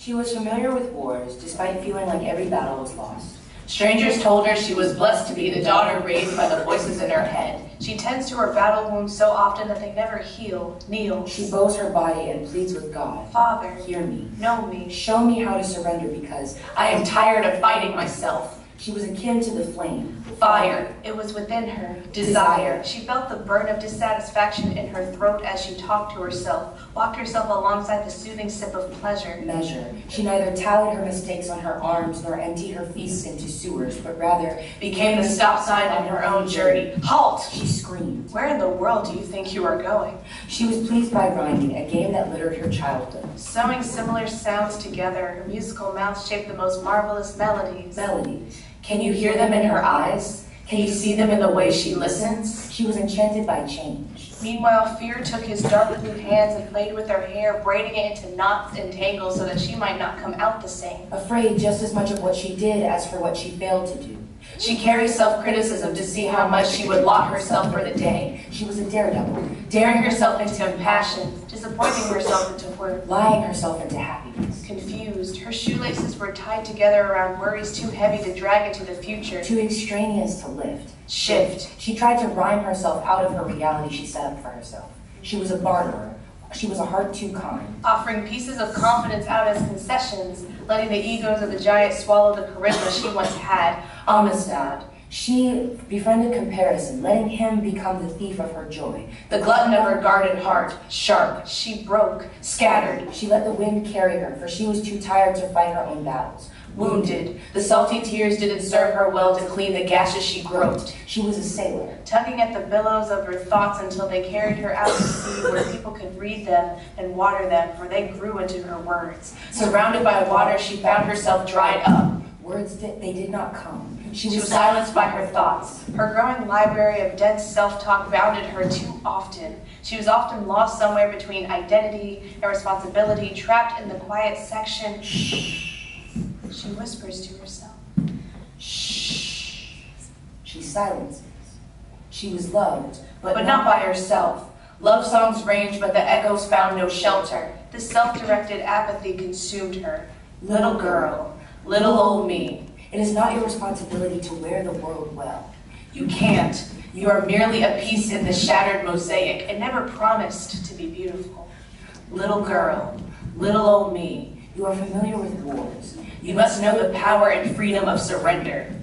She was familiar with wars, despite feeling like every battle was lost. Strangers told her she was blessed to be the daughter raised by the voices in her head. She tends to her battle wounds so often that they never heal, kneels. She bows her body and pleads with God, Father, Hear me. know me. Show me how to surrender because I am tired of fighting myself. She was akin to the flame. Fire, It was within her. desire. She felt the burn of dissatisfaction in her throat as she talked to herself, walked herself alongside the soothing sip of pleasure. Measure. She neither tallied her mistakes on her arms nor emptied her feasts into sewers, but rather became the stop sign on her own journey. Halt! she screamed. Where in the world do you think you are going? She was pleased by rhyming, a game that littered her childhood. Sewing similar sounds together, her musical mouth shaped the most marvelous melodies. Melodies. Can you hear them in her eyes? Can you see them in the way she listens? She was enchanted by change. Meanwhile, Fear took his dark blue hands and played with her hair, braiding it into knots and tangles so that she might not come out the same. Afraid just as much of what she did as for what she failed to do. She carried self-criticism to see how much she would lock herself for the day, She was a daredevil, daring herself into compassion. Disappointing herself into work. lying herself into happiness. Confused, her shoelaces were tied together around worries too heavy to drag into the future. Too extraneous to lift. Shift. She tried to rhyme herself out of her reality she set up for herself. She was a barterer. She was a heart too kind. Offering pieces of confidence out as concessions, letting the egos of the giant swallow the charisma she once had. Amistad. She befriended comparison, letting him become the thief of her joy. The glutton of her guarded heart. Sharp. She broke, Scattered. She let the wind carry her, for she was too tired to fight her own battles. Wounded. The salty tears didn't serve her well to clean the gashes she groped. She was a sailor. tugging at the billows of her thoughts until they carried her out to sea where people could read them and water them, for they grew into her words. Surrounded by water, she found herself dried up. Words did, they did not come. She She was was silenced by her thoughts. Her growing library of dense self-talk bounded her too often. She was often lost somewhere between identity and responsibility, trapped in the quiet section. She whispers to herself. Shh. She silences. She was loved, but, But not by herself. Love songs ranged, but the echoes found no shelter. The self-directed apathy consumed her. Little girl, little old me. It is not your responsibility to wear the world well. You can't. You are merely a piece in the shattered mosaic. and never promised to be beautiful. Little girl, little old me. You are familiar with wars. You must know the power and freedom of surrender.